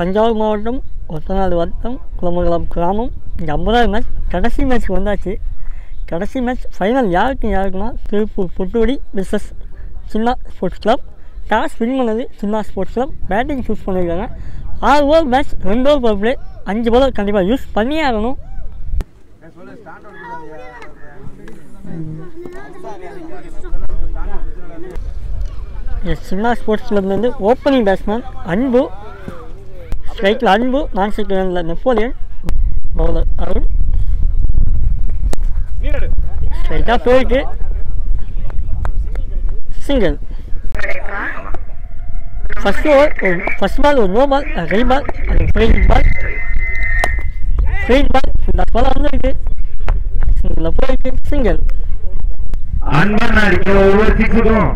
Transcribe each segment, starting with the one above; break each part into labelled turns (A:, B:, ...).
A: தஞ்சாவூர் மாவட்டம் ஒத்தநாடு வட்டம் குளமங்கலம் கிராமம். இந்த ஐம்பதாவது மேட்ச் கடைசி மேட்ச் வந்தாச்சு. கடைசி மேட்ச் ஃபைனல் யாருக்கு யாருக்குன்னா திருப்பூர் புட்டுவடி versus Chinna sports club toss win பண்ணது Chinna sports club batting choose பண்ணியிருக்காங்க ஆறு ஓவர் மேட்ச் ரெண்டு ஓவர் பவர் பிளே அஞ்சு பாலர் கண்டிப்பாக யூஸ் பண்ணியே ஆகணும் சின்ன ஸ்போர்ட்ஸ் கிளப்லேருந்து ஓப்பனிங் பேட்ஸ்மேன் அன்பு ஸ்ட்ரைக்கில் அன்பு நான் ஸ்ட்ரைக்கில் நெப்போலியன் பவுலர் அருண் ஸ்ட்ரைட்டாக போயிருக்கு single first over first ball ஒரு நோ பால் ரெய் பால் அது ஃப்ரைட் பால் ஃப்ரைட் பால் இந்த பால் வந்துருக்கு சிங்கிளில் போயிருக்கு சிங்கிள்
B: அண்ணன் அடிக்கிற ஒவ்வொரு சிக்ஸுக்கும்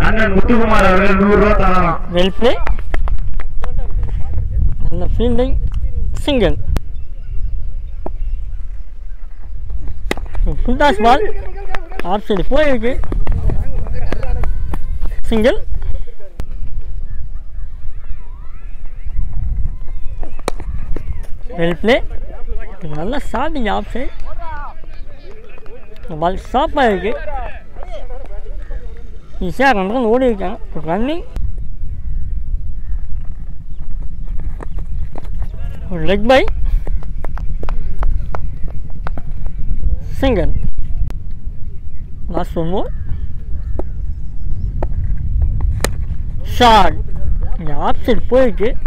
B: அண்ணன் முத்துக்குமார் அவர்கள் நூறு ரூபாய் தரலாம்.
A: Well play fielding single full toss ball off side போயிருக்கு. சிங்கிள் வெல் பிளே நல்ல ஸ்டார்டிங் ஆஃப் சைடு பால் ஸ்டாப்பாக இருக்கு. ஈஸியாக ரன் ஓடி இருக்காங்க running leg bye single last one more short off side போயிட்டு சைடு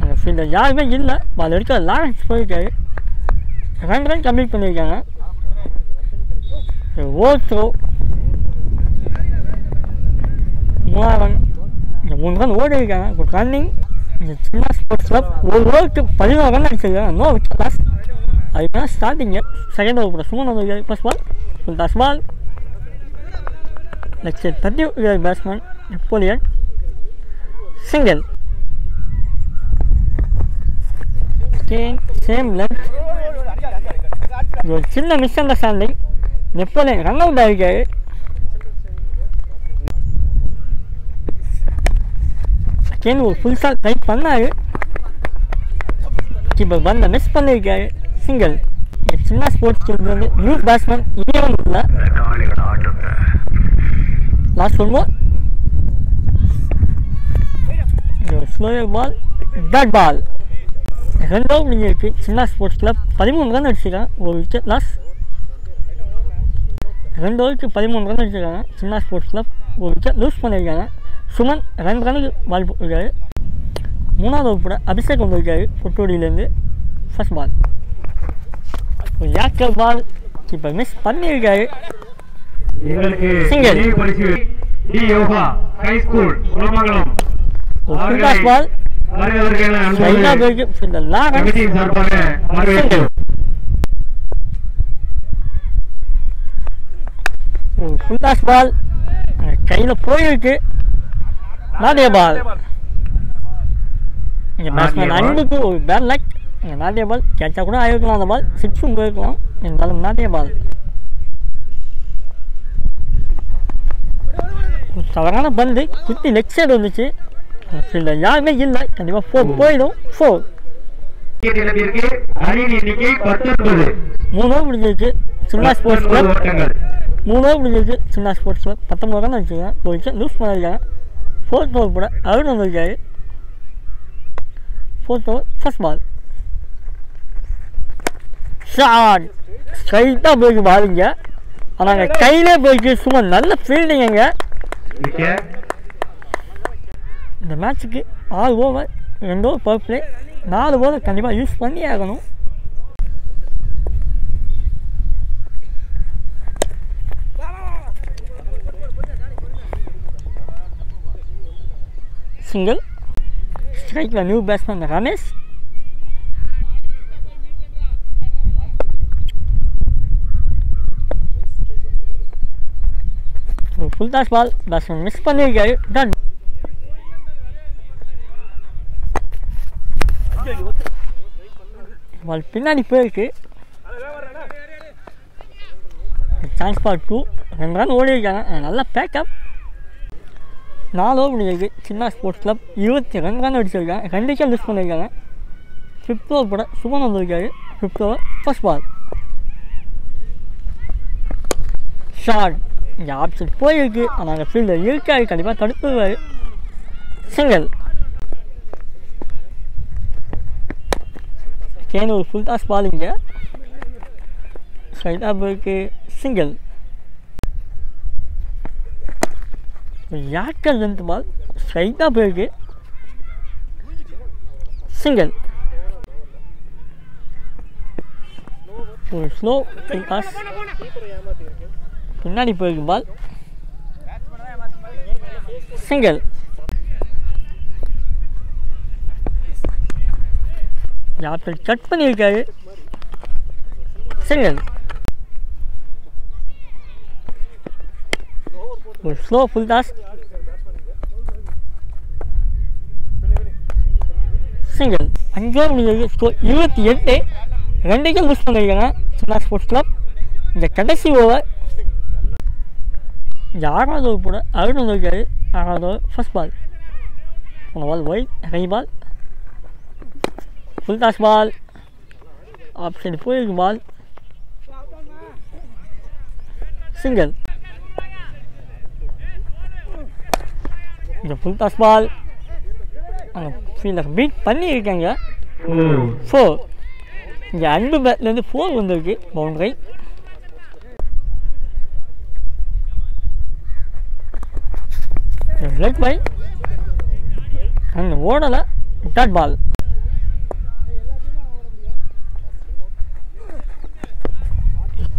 A: அந்த ஃபீல்டில் யாருமே இல்லை. அது எடுக்க லாரன்ஸ் போயிருக்காரு. ரெண்டு ரன் கம்ப்ளீட் பண்ணியிருக்காங்க. ஓவர் த்ரோ மூணாவது இந்த மூணு ரன் ஓடி இருக்காங்க குட் ரன்னிங் இந்த சின்ன ஸ்போர்ட்ஸ் கிளப் ஒரு ஓவருக்கு பதினோரு ரன் அடிச்சிருக்காங்க நோ விக்கெட் லாஸ் அதுதான் ஸ்டார்டிங்கு செகண்ட் ஓவர் கூட சும்மா வந்து first ball full ball leg side தட்டி batsman Napoleon single same same length இது ஒரு சின்ன miss understanding Napoleon run out ஆகிருக்காரு செகண்ட் ஒரு ஃபுல் ஷாட் ட்ரை பண்ணாரு கீப்பர் பந்த மிஸ் பண்ணியிருக்காரு சிங்கிள் சின்ன ஸ்போர்ட்ஸ் டீம் வந்து நியூ பேட்ஸ்மேன் இனியும் இல்லை last one more slower ball bat ball ரெண்டாவது நீங்கள் இருக்குது சின்ன ஸ்போர்ட்ஸ் கிளப் பதிமூணு ரன் அடிச்சிருக்காங்க ஒரு விக்கெட் லாஸ் ரெண்டு ஓவருக்கு பதிமூணு ரன் அடிச்சிருக்காங்க சின்ன ஸ்போர்ட்ஸ் கிளப் ஒரு விக்கெட் லூஸ் பண்ணியிருக்காங்க சுமன் ரெண்டு ரனுக்கு பால் போட்டிருக்காரு மூணாவது ஓவர் அபிஷேக் வந்திருக்காரு பொட்டோடியிலேருந்து ஃபர்ஸ்ட் பால் யாக்கர் பால்? இப்போ மிஸ் பண்ணியிருக்காரு.
B: எங்களுக்கு
A: Single.
B: நினைவு பரிசு T Yoga high school Kulamangalam
A: ஒரு ஃபுல் டாஸ் பால்.
B: வருகிறவர்கள்
A: லைனாக
B: அன்போடு
A: போயிருக்கு இந்த லாரன்ஸ்
B: கமிட்டியின் சார்பாக வரவேற்கிறோம்.
A: ஒரு ஃபுல் டாஸ் பால் கையில் போயிருக்கு. நாட்டிய பால் இங்கே பேட்ஸ்மேன். அன்புக்கு ஒரு பேட் லக் இங்கே நாட்டிய பால் கேட்சா கூட ஆகிருக்கலாம் அந்த பால் சிக்ஸும் போயிருக்கலாம். இருந்தாலும் நாட்டிய பால் தவறான பந்து. குத்தி லெக் சைடு வந்துச்சு. ஃபீல்டில் யாருமே இல்லை. கண்டிப்பாக ஃபோர் போயிடும். ஃபோர் மூணு ஓவர் முடிஞ்சிருக்கு. சின்ன ஸ்போர்ட்ஸ் கிளப் மூணு ஓவர் முடிஞ்சிருக்கு. சின்ன ஸ்போர்ட்ஸ் கிளப் பத்தொம்பது ரன் வச்சுருக்கேன் விக்கெட் லூஸ் பண்ணியிருக்காங்க ஃபோர்த் ஓவர் கூட அருண் வந்திருக்காரு fourth over first ball shot ஸ்ட்ரைட்டாக போயிருக்கு பாருங்க ஆனால் கையிலே போயிருக்கு. சும்மா நல்ல ஃபீல்டிங்க இந்த மேட்ச்சுக்கு ஆறு ஓவர் ரெண்டு ஓவர் பவர் பிளே நாலு ஓவர் கண்டிப்பாக யூஸ் பண்ணி ஆகணும். சிங்கிள் ஸ்ட்ரைக்கில் new batsman Ramesh full toss ball batsman miss பண்ணியிருக்காரு டன் பால் பின்னாடி போயிருக்கு. சான்ஸ் பால் டூ ரெண்டு ரன் ஓடி இருக்காங்க நல்லா பேக்கப் நாலு ஓவர் பண்ணியிருக்கு சின்ன ஸ்போர்ட்ஸ் கிளப் இருபத்தி ரெண்டு ரன் அடிச்சிருக்காங்க ரெண்டு விக்கெட் லிஸ்ட் பண்ணியிருக்காங்க ஃபிஃப்த் ஓவர் கூட சுமன் வந்திருக்காரு. Fifth over first ball short இங்கே ஆப்ஷன் போயிருக்கு. ஆனால் அந்த ஃபீல்டில் இருக்காரு. கண்டிப்பாக தடுத்துருவார். சிங்கல் கேனூர் ஃபுல் டாஸ் பால் இங்கே ஸ்ட்ரைட்டாக போயிருக்கு சிங்கிள் யாக்கர் லென்த் பால் ஸ்ட்ரைட்டாக போயிருக்கு. சிங்கிள் ஒரு ஸ்லோ பாஸ் பின்னாடி போயிருக்கு பால் சிங்கிள் யாத்திரை கட் பண்ணியிருக்காரு? சிங்கிள் ஒரு ஸ்லோ ஃபுல் டாஸ் சிங்கிள் அஞ்சோ முடிஞ்சது ஸ்கோர் இருபத்தி எட்டு ரெண்டுக்கும் லூஸ் பண்ணியிருக்காங்க சின்ன ஸ்போர்ட்ஸ் கிளப் இந்த கடைசி ஓவர் இந்த ஆறாவது ஓவர் கூட அருண் வந்திருக்காரு ஆறாவது ஓவர் ஃபர்ஸ்ட் பால் போன ball wide high ball full toss ball option போயிருக்கு பால் சிங்கிள் இந்த ஃபுல் டாஸ் பால் அந்த ஃபீல்டர் பீட் பண்ணியிருக்காங்க. ஃபோர் இங்கே அன்பு பேட்லேருந்து ஃபோர் வந்திருக்கு பவுண்டரி லெக் பை அந்த ஓடலை டாட் பால்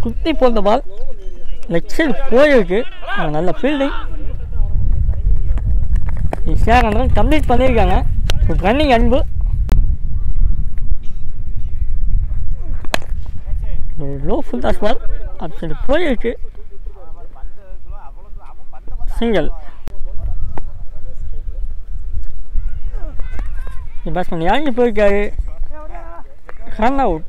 A: குத்தி போட்ட பால் லெக் சைடு போயிருக்கு. நல்ல ஃபீல்டிங் ஷேர் ஹண்ட்ரட் கம்ப்ளீட் பண்ணியிருக்காங்க. Running Anbu. Low full toss ball அப்படி போயிருக்கு. சிங்கிள் பேட்ஸ்மேன் இறங்கி போயிருக்காரு. ரன் அவுட்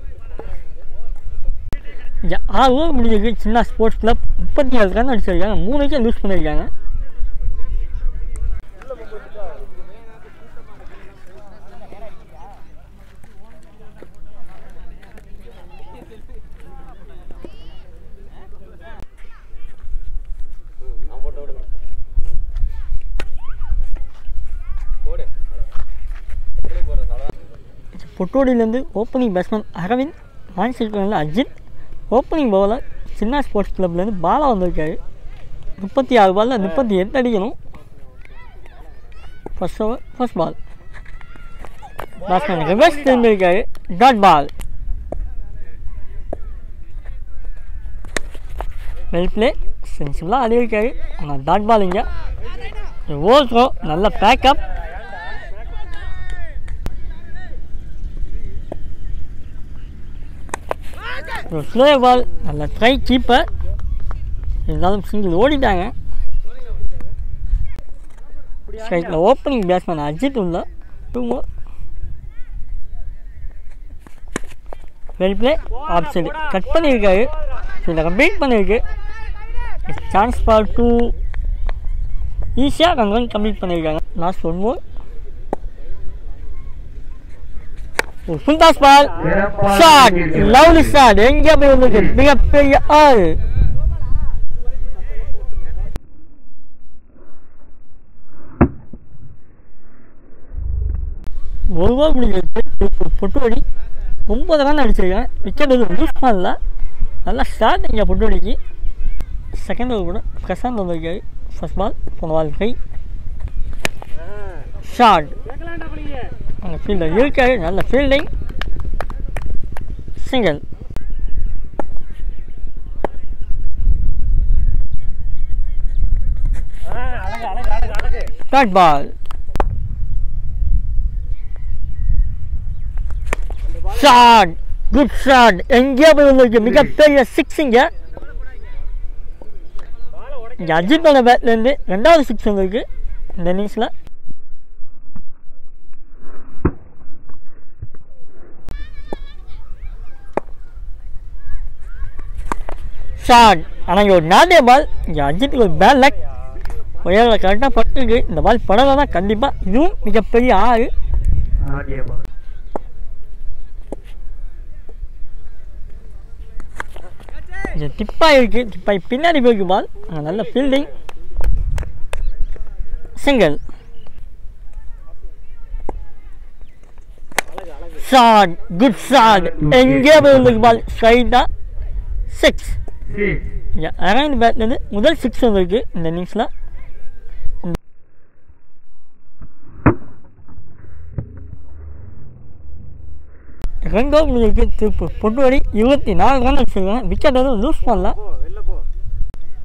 A: இங்கே ஆறு ஓவர் முடிஞ்சிருக்கு. சின்ன ஸ்போர்ட்ஸ் கிளப் முப்பத்தி ஏழு ரன் அடிச்சிருக்காங்க. மூணு விக்கெட் லூஸ் பண்ணியிருக்காங்க பொட்டோடியிலேருந்து ஓப்பனிங் பேட்ஸ்மேன் அரவிந்த் நான் சைக்கிளில் Ajith opening bowler Chinna sports கிளப்லேருந்து Bala வந்திருக்காரு. முப்பத்தி ஆறு பாலில் முப்பத்தி எட்டு அடிக்கணும். First over first ball batsman reverse திரும்பியிருக்காரு. Dot ball well play சென்சிபிளாக இருக்காரு ஆனால் டாட் பால் இங்கே. ஓவர் த்ரோ நல்ல பேக்கப் ஒரு ஸ்லோ பால் நல்ல ட்ரை கீப்பர் இருந்தாலும் சிங்கிள் ஓடிட்டாங்க. ஸ்ட்ரைட்டில் ஓப்பனிங் பேட்ஸ்மேன் அஜித் உள்ள. Two more well play off side cut பண்ணியிருக்காரு. இதில் கம்ப்ளீட் பண்ணியிருக்கு. சான்ஸ் பால் டூ ஈஸியாக ரன் கம்ப்ளீட் பண்ணியிருக்காங்க. Last one more toss ball shot lovely shot எங்கே போய் வந்திருக்கு மிகப்பெரிய ஆள் ஒரு ஓவர் முடிஞ்சிருக்கு பொட்டுவடி ஒம்பது ரன் அடிச்சிருக்கேன் விக்கெட் எதுவும் லூஸ் பண்ணல நல்லா ஸ்டார்ட் இங்கே பொட்டுவடிக்கு செகண்ட் ஓவர் கூட பிரசாந்த் வந்திருக்காரு ஃபர்ஸ்ட் பால் போன பால் கை ஷாட் அந்த ஃபீல்டர் இருக்காரு நல்ல fielding single dot ball shot good shot எங்கேயோ போய் வந்திருக்கு. மிகப்பெரிய சிக்ஸிங்க இங்கே. அஜித்தோட பேட்லேருந்து ரெண்டாவது சிக்ஸ் உங்களுக்கு இந்த இன்னிங்ஸில் ஷாட் ஆனால் இங்கே ஒரு நாட்டிய பால். இங்கே அஜித்துக்கு ஒரு பேட் லக் உயரில் கரெக்டாக பட்டுருக்கு. இந்த பால் படலைன்னா கண்டிப்பாக இதுவும் மிகப்பெரிய ஆறு. இது டிப்பாக இருக்குது டிப்பாய் பின்னாடி போயிருக்கு பால். நல்ல fielding single shot good shot எங்கே போயிருக்கு பால்? ஸ்ட்ரைட்டாக சிக்ஸ் அரௌண்ட் பேட்லேருந்து முதல் சிக்ஸ் வந்திருக்கு இந்த இன்னிங்ஸில் ரெண்டாவது முடிவுக்கு திருப்பு. பொட்டுவடி இருபத்தி நாலு ரன் அடிச்சிருக்காங்க. விக்கெட் எதுவும் லூஸ் பண்ணல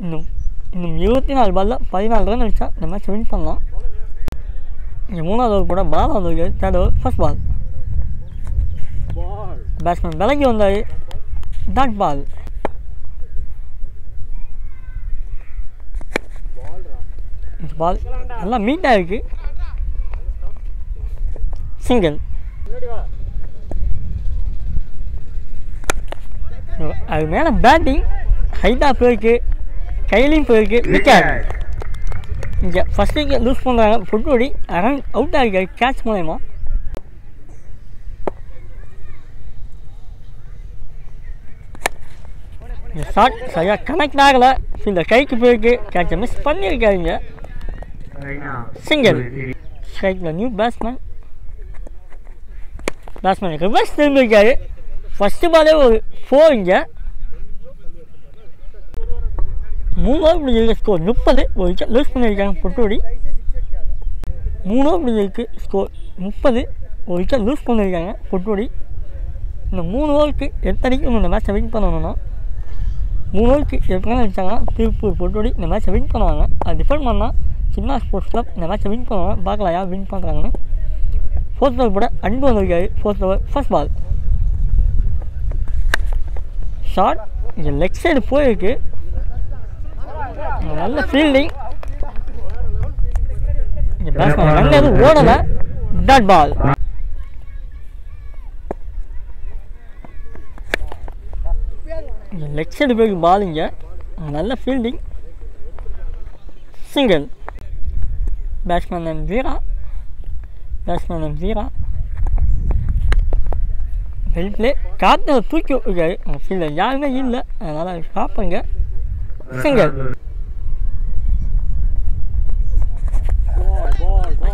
A: இன்னும் இன்னும் இருபத்தி நாலு பாலில் பதினாலு ரன் அடித்தா இந்த மேட்ச் வின் பண்ணலாம். இங்கே மூணாவது ஓவர் கூட பால் வந்திருக்கு third over first ball batsman விலகி வந்தார். டாட் பால் இந்த பால். நல்லா மீட்டாக இருக்குது சிங்கிள் அது மேலே பேட்டிங் ஹைட்டாக போயிருக்கு. கையிலையும் போயிருக்கு. விக்கெட். இங்கே ஃபஸ்ட் விக்கெட் லூஸ் பண்ணுறாங்க ஓடி அரௌண்ட் அவுட் ஆகிருக்காரு கேட்ச் மூலயமா. இந்த ஷாட் சரியாக கனெக்ட் ஆகலை. இந்த கைக்கு போயிருக்கு. கேட்சை மிஸ் பண்ணியிருக்காருங்க Single. ஸ்ட்ரைக்கில் நியூ பேட்ஸ்மேன் பேட்ஸ்மேன் ரிவர்ஸ் திரும்பியிருக்காரு ஃபஸ்ட்டு பாலே ஒரு ஃபோர் இங்கே மூணு ஓவர் முடிஞ்சிருக்கு ஸ்கோர் முப்பது. ஒரு விக்கெட் லூஸ் பண்ணியிருக்காங்க பொட்டுவடி மூணு ஓவர் முடிஞ்சிருக்கு ஸ்கோர் முப்பது. ஒரு விக்கெட் லூஸ் பண்ணியிருக்காங்க பொட்டுவடி இந்த மூணு ஓவருக்கு எத்தனைக்கு இந்த மேட்சை வின் பண்ணணும்னா மூணு ஓவருக்கு எப்படினா வச்சாங்கன்னா திருப்பூர் பொட்டுவடி இந்த மேட்சை வின் பண்ணுவாங்க. அது டிஃபெண்ட் பண்ணால் சின்ன ஸ்போர்ட்ஸ் கிளப் இந்த மேட்சை வின் பண்ணுவாங்க பார்க்கலாம் யார் வின் பண்ணுறாங்கன்னு ஃபோர்த் ஓவர் கூட அன்பு வந்திருக்காரு. Fourth over first ball short இங்கே லெக் சைடு போயிருக்கு. நல்ல ஃபீல்டிங் இங்கே பேட்ஸ்மேன் ரன் எதுவும் ஓடலை. டாட் பால் லெக் சைடு போயிருக்கு பால் இங்கே. நல்ல fielding single batsman and Veera batsman and Veera well play காற்று தூக்கி விட்டுருக்காரு அந்த யாருமே இல்லை. அதனால் பார்ப்பங்க சிங்கர்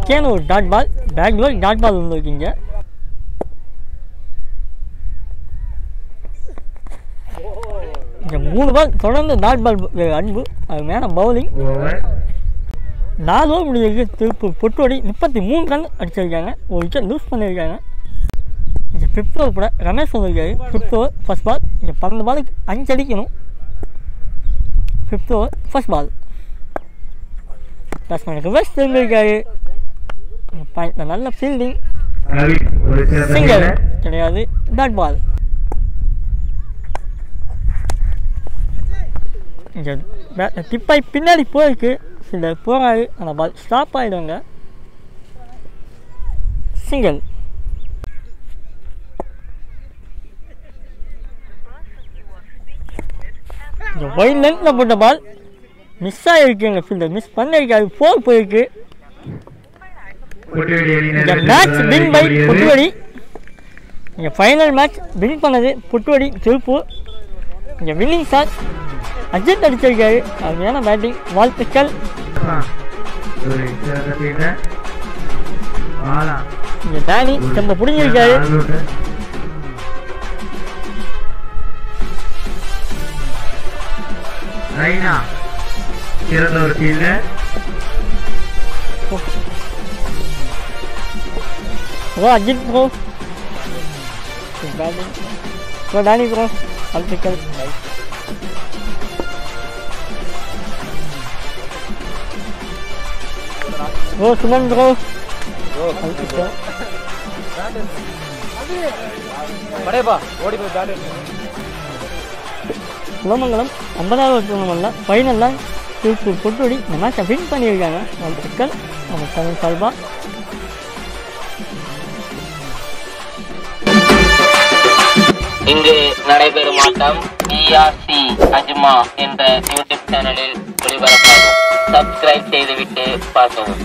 A: கேன ஒரு dot ball back ball dot ball வந்துருக்கீங்க. இந்த மூணு பால் தொடர்ந்து டாட் பால் அன்பு. அது மேலே பவுலிங் நாலு ஓவர் முடிஞ்சிருக்கு திருப்பூர் பொட்டுவடி முப்பத்தி மூணு ரன் அடிச்சிருக்காங்க. ஒரு விக்கெட் லூஸ் பண்ணியிருக்காங்க இந்த ஃபிஃப்த் ஓவர் கூட ரமேஷ் வந்திருக்காரு. ஃபிஃப்த் ஓவர் ஃபர்ஸ்ட் பால் இந்த பன்னெண்டு பாலுக்கு அஞ்சு அடிக்கணும். ஃபிஃப்த் ஓவர் ஃபர்ஸ்ட் பால் பேட்ஸ்மேனுக்கு ரிவர்ஸ் திரும்பியிருக்காரு. இந்த நல்ல ஃபீல்டிங்
B: சிங்கர்
A: கிடையாது. டாட் பால் இங்கே டிப்பாய் பின்னாடி போயிருக்கு. சிலர் போகாது அந்த பால் ஸ்டாப் ஆகிடுவாங்க சிங்கிள் இந்த ஒயிட் லென்த்தில் போட்ட பால் மிஸ் ஆகிருக்கு எங்கள் ஃபீல்டர் மிஸ் பண்ணியிருக்காரு ஃபோர் போயிருக்கு. இந்த மேட்ச் வின் பை புட்டுவடி இங்கே ஃபைனல் மேட்ச் வின் பண்ணது புட்டுவடி திருப்பூர். இங்கே வின்னிங் சார் அஜித் அடிச்சிருக்காரு அருமையான பேட்டிங் வாழ்த்துக்கள். இங்கே டேனி பிடிங்கிருக்காரு
B: ஆல்ரவுண்டர். ரைனா சிறந்த ஒரு fielder
A: bro Ajith bro batting bro Danny bro வாழ்த்துக்கள். ப்ரோ சுமன் ப்ரோ
C: படையப்பா ஓடி போய் பேட்
A: குலமங்கலம் ஐம்பதாவது டூர்னமெண்ட்டில் ஃபைனலில் திருப்பூர் பொட்டுடி இந்த மேட்சை வின் பண்ணியிருக்காங்க. வாழ்த்துக்கள் நம்ம தமிழ் சார்பா.
D: இங்கு நடைபெறும் ஆட்டம் பிஆர்சி அஜ்மா என்ற யூடியூப் சேனலில் ஒளிபரப்பாகும். சப்ஸ்கிரைப் செய்துவிட்டு பார்க்கவும்.